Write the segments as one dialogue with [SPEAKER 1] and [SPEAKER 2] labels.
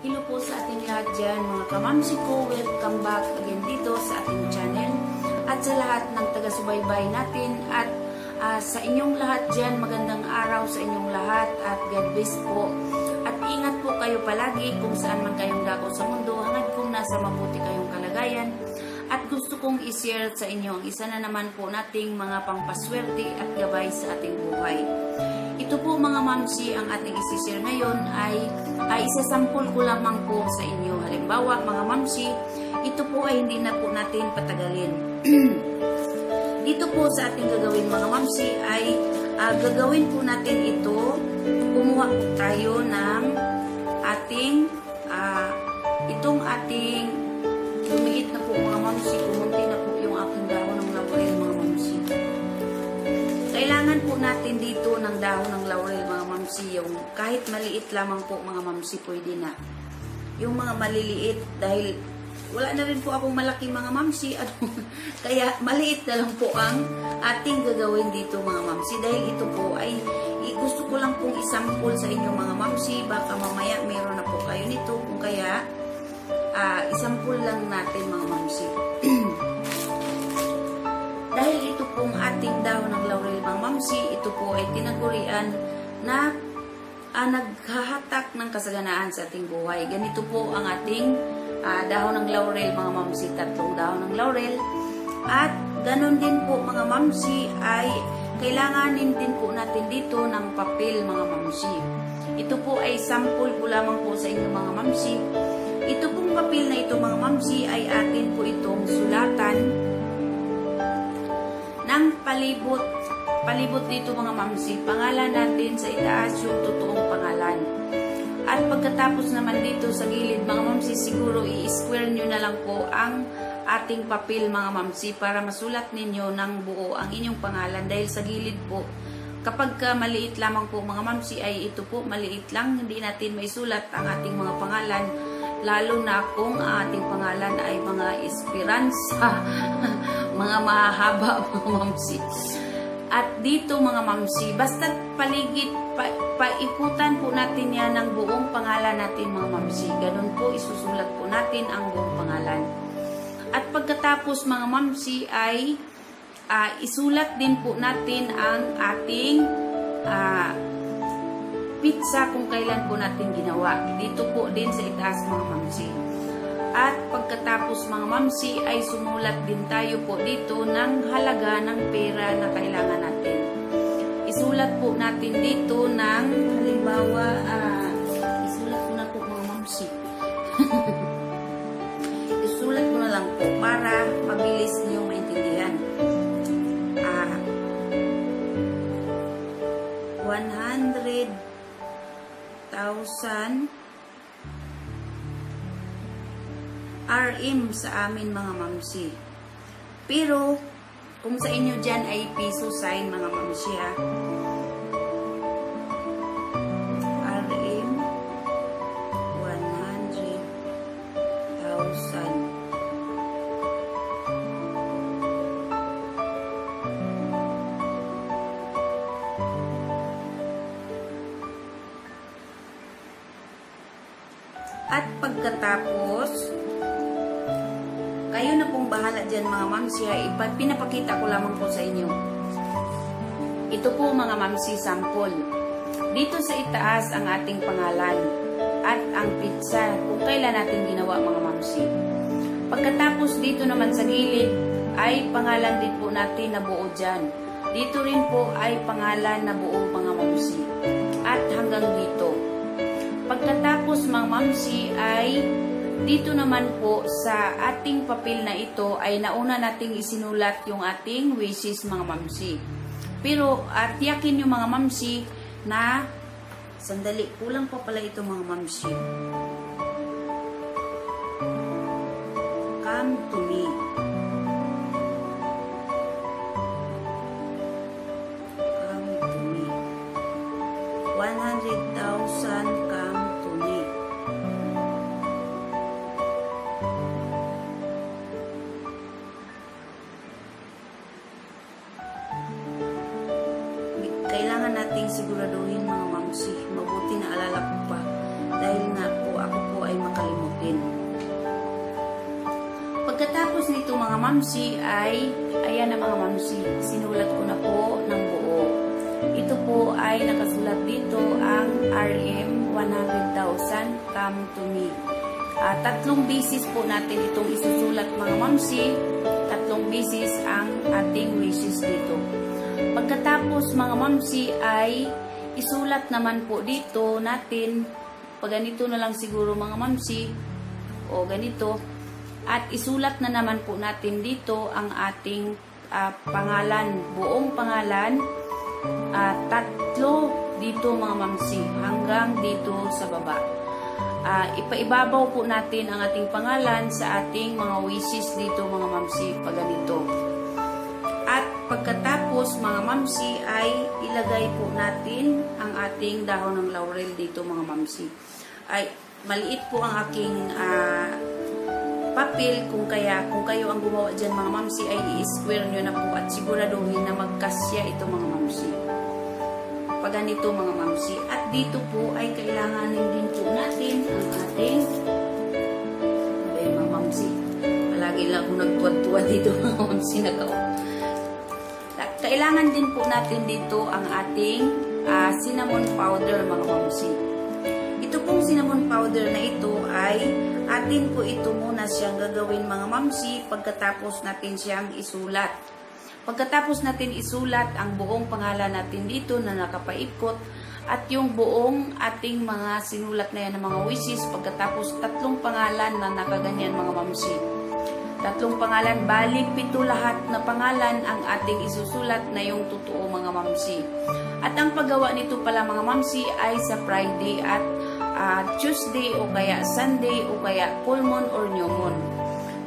[SPEAKER 1] Hello po sa ating lahat dyan, mga kamamsi ko. Welcome back again dito sa ating channel. At sa lahat ng taga-subaybay natin at ah, sa inyong lahat dyan, magandang araw sa inyong lahat at God bless po. At ingat po kayo palagi kung saan man kayong dako sa mundo hangad kung nasa mabuti kayong kalagayan. At gusto kong i-share sa inyo ang isa na naman po nating mga pampaswerte at gabay sa ating buhay. Ito po mga mamsi ang ating isi-share ngayon ay, ay isasampol ko lamang po sa inyo. Halimbawa mga mamsi, ito po ay hindi na po natin patagalin. Dito po sa ating gagawin mga mamsi ay ah, gagawin po natin ito. Kumuha po tayo ng dahon ng laurel mga mamsi. Yung kahit maliit lamang po mga mamsi pwede na. Yung mga maliliit dahil wala na rin po akong malaki mga mamsi. Ano, kaya maliit na lang po ang ating gagawin dito mga mamsi. Dahil ito po ay gusto ko lang pong isampol sa inyo mga mamsi. Baka mamaya meron na po kayo nito. Kung kaya ah, isampol lang natin mga mamsi. Dahil ito pong ating dahon ng laurel mga mamsi, ito po ay tinagurian na ah, naghahatak ng kasaganaan sa ating buhay. Ganito po ang ating ah, dahon ng laurel mga mamsi, tatlong dahon ng laurel. At ganon din po mga mamsi ay kailanganin din po natin dito ng papel mga mamsi. Ito po ay sample ko lamang po sa inyo mga mamsi. Ito pong papel na ito mga mamsi ay atin po itong sulatan palibot. Palibot dito mga mamsi. Pangalan natin sa itaas yung totoong pangalan. At pagkatapos naman dito sa gilid mga mamsi, siguro i-square nyo na lang po ang ating papel mga mamsi para masulat ninyo ng buo ang inyong pangalan dahil sa gilid po kapag ka maliit lamang po mga mamsi ay ito po maliit lang hindi natin maisulat ang ating mga pangalan lalo na kung ang ating pangalan ay mga esperanza mga mahahaba mga mamsi at dito mga mamsi basta paligid pa, paikutan po natin yan ng buong pangalan natin mga mamsi ganun po isusulat po natin ang buong pangalan at pagkatapos mga mamsi ay ah, isulat din po natin ang ating ah, pizza kung kailan po natin ginawa. Dito po din sa itaas mga mamsi. At pagkatapos mga mamsi ay sumulat din tayo po dito ng halaga ng pera na kailangan natin. Isulat po natin dito ng halimbawa, ah, RM sa amin mga mamsi. Pero, kung sa inyo dyan ay piso sign mga mamsi ha. RM 100,000 At pagkatapos, kayo na pong bahala dyan mga mamsi ha. Ipa- Pinapakita ko lamang po sa inyo. Ito po mga mamsi sample. Dito sa itaas ang ating pangalan at ang pizza kung kailan natin ginawa mga mamsi. Pagkatapos dito naman sa gilid ay pangalan din po natin na buo dyan. Dito rin po ay pangalan na buo mga mamsi. At hanggang dito. Pagkatapos mga mamsi ay dito naman po sa ating papel na ito ay nauna nating isinulat yung ating wishes mga mamsi. Pero at yakin yung mga mamsi na sandali, kulang pa pala ito mga mamsi. Come to me. ating siguraduhin mga mamsi. Mabuti na alala ko pa dahil nga po ako po ay makalimutin. Pagkatapos nito mga mamsi ay, ayan na mga mamsi, sinulat ko na po ng buo. Ito po ay nakasulat dito ang RM 100,000 Come to me. Uh, tatlong basis po natin itong isusulat mga mamsi. Tatlong basis ang ating wishes dito. Pagkatapos mga mamsi ay isulat naman po dito natin, pag ganito na lang siguro mga mamsi, o ganito, at isulat na naman po natin dito ang ating uh, pangalan, buong pangalan, uh, tatlo dito mga mamsi, hanggang dito sa baba. Uh, ipaibabaw po natin ang ating pangalan sa ating mga wishes dito mga mamsi, pag ganito. Pagkatapos mga mamsi ay ilagay po natin ang ating dahon ng laurel dito mga mamsi. Ay maliit po ang aking uh, papel kung kaya kung kayo ang gumawa dyan mga mamsi ay i-square nyo na po at siguraduhin na magkasya ito mga mamsi. Pag ganito mga mamsi. At dito po ay kailanganin din po natin ang ating okay, mga mamsi. Palagi lang ako nagtuwa-tuwa dito mga mamsi nakaw kailangan din po natin dito ang ating uh, cinnamon powder mga mamsi ito pong cinnamon powder na ito ay atin po ito muna siyang gagawin mga mamsi pagkatapos natin siyang isulat. Pagkatapos natin isulat ang buong pangalan natin dito na nakapaikot at yung buong ating mga sinulat na yan ng mga wishes pagkatapos tatlong pangalan na nakaganyan mga mamsi. Tatlong pangalan, bali pito lahat na pangalan ang ating isusulat na yung totoo mga mamsi. At ang paggawa nito pala mga mamsi ay sa Friday at uh, Tuesday o kaya Sunday o kaya full moon or new moon.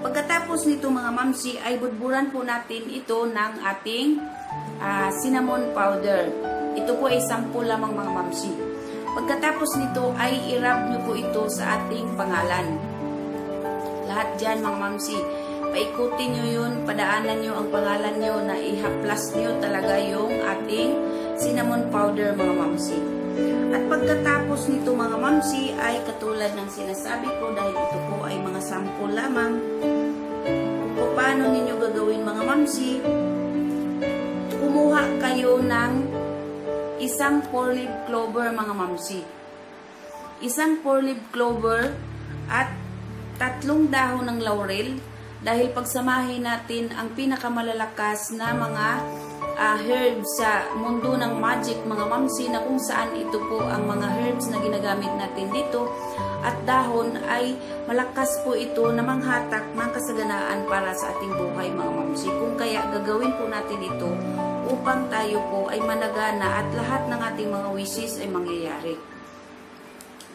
[SPEAKER 1] Pagkatapos nito mga mamsi ay budburan po natin ito ng ating uh, cinnamon powder. Ito po ay sample lamang mga mamsi. Pagkatapos nito ay i-rub nyo po ito sa ating pangalan. Lahat dyan mga mamsi. Paikutin nyo yun, padaanan nyo ang pangalan nyo na ihaplas nyo talaga yung ating cinnamon powder mga mamsi. At pagkatapos nito mga mamsi ay katulad ng sinasabi ko dahil ito po ay mga sample lamang kung paano ninyo gagawin mga mamsi kumuha kayo ng isang four-leaf clover mga mamsi isang four-leaf clover at tatlong dahon ng laurel dahil pagsamahin natin ang pinakamalalakas na mga uh, herbs sa mundo ng magic mga mamsi na kung saan ito po ang mga herbs na ginagamit natin dito. At dahon ay malakas po ito na manghatak ng kasaganaan para sa ating buhay mga mamsi. Kung kaya gagawin po natin ito upang tayo po ay managana at lahat ng ating mga wishes ay mangyayari.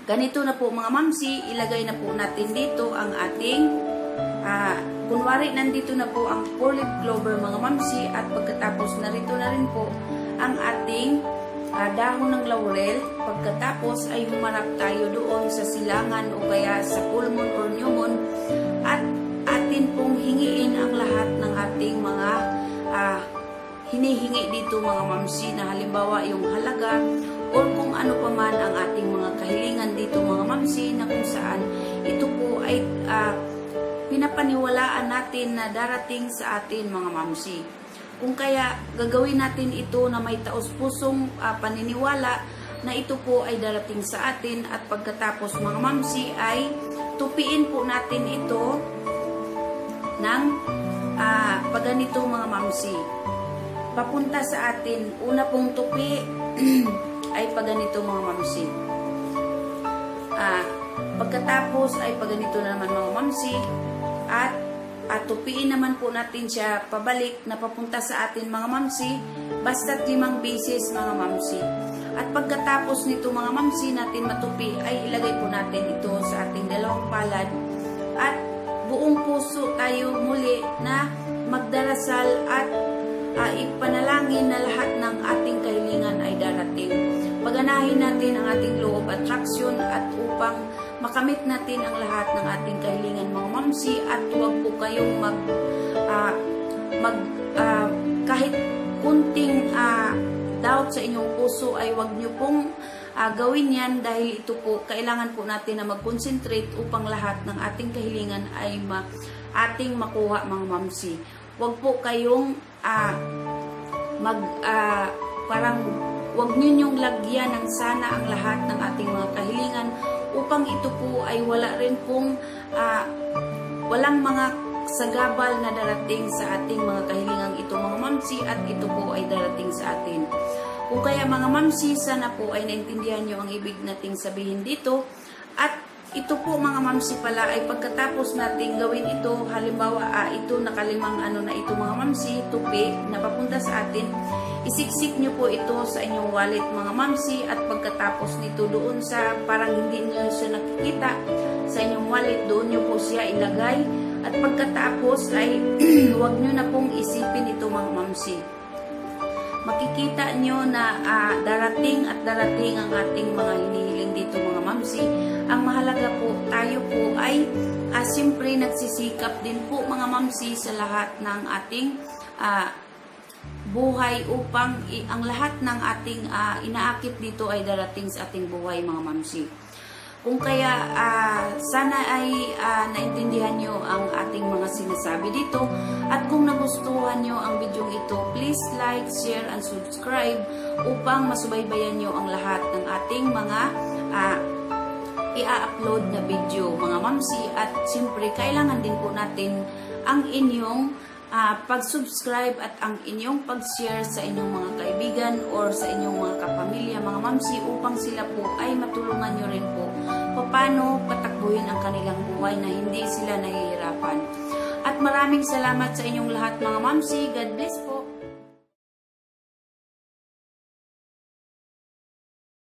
[SPEAKER 1] Ganito na po mga mamsi ilagay na po natin dito ang ating uh, Kunwari, nandito na po ang four-leaf clover mga mamsi at pagkatapos narito na rin po ang ating uh, dahon ng laurel. Pagkatapos ay humarap tayo doon sa silangan o kaya sa full moon or new moon at atin pong hingiin ang lahat ng ating mga uh, hinihingi dito mga mamsi na halimbawa yung halaga or kung ano pa man ang ating mga kahilingan dito mga mamsi na kung saan ito po ay uh, pinapaniwalaan natin na darating sa atin mga mamsi. Kung kaya gagawin natin ito na may taos-pusong uh, paniniwala na ito po ay darating sa atin at pagkatapos mga mamsi ay tupiin po natin ito ng uh, paganito mga mamsi. Papunta sa atin, una pong tupi ay paganito mga mamsi. Uh, pagkatapos ay paganito na naman mga mamsi at at tupiin naman po natin siya pabalik na papunta sa atin mga mamsi basta't limang beses mga mamsi. At pagkatapos nito mga mamsi natin matupi ay ilagay po natin ito sa ating dalawang palad at buong puso tayo muli na magdarasal at uh, ipanalangin na lahat ng ating kahilingan ay darating. Paganahin natin ang ating law of attraction at upang makamit natin ang lahat ng ating kahilingan mga mamsi at huwag po kayong mag, uh, mag uh, kahit kunting uh, doubt sa inyong puso ay huwag nyo pong ah, gawin yan dahil ito po, kailangan po natin na mag-concentrate upang lahat ng ating kahilingan ay ma ating makuha mga mamsi. Huwag po kayong ah, mag ah, parang wag ninyong lagyan ng sana ang lahat ng ating mga kahilingan upang ito po ay wala rin pong ah, walang mga sagabal na darating sa ating mga kahilingang ito mga mamsi at ito po ay darating sa atin. Kung kaya mga mamsi, sana po ay naintindihan nyo ang ibig nating sabihin dito at ito po mga mamsi pala ay pagkatapos nating gawin ito, halimbawa ah, ito nakalimang ano na ito mga mamsi, tupi na papunta sa atin, isiksik nyo po ito sa inyong wallet mga mamsi at pagkatapos nito doon sa parang hindi nyo siya nakikita sa inyong wallet, doon nyo po siya ilagay. At pagkatapos ay huwag nyo na pong isipin ito mga mamsi makikita nyo na ah, darating at darating ang ating mga hinihiling dito mga mamsi. Ang mahalaga po, tayo po ay uh, siyempre nagsisikap din po mga mamsi sa lahat ng ating ah, buhay upang ang lahat ng ating ah, inaakit dito ay darating sa ating buhay mga mamsi. Kung kaya ah, sana ay ah, naintindihan nyo ang ating mga sinasabi dito. At kung nagustuhan nyo ang video ito, please like, share, and subscribe upang masubaybayan nyo ang lahat ng ating mga ah, i-upload na video mga mamsi. At siyempre kailangan din po natin ang inyong ah, pag-subscribe at ang inyong pag-share sa inyong mga kaibigan or sa inyong mga kapamilya mga mamsi upang sila po ay matulungan nyo rin po paano patakbuhin ang kanilang buhay na hindi sila nahihirapan. At maraming salamat sa inyong lahat mga mamsi. God bless po.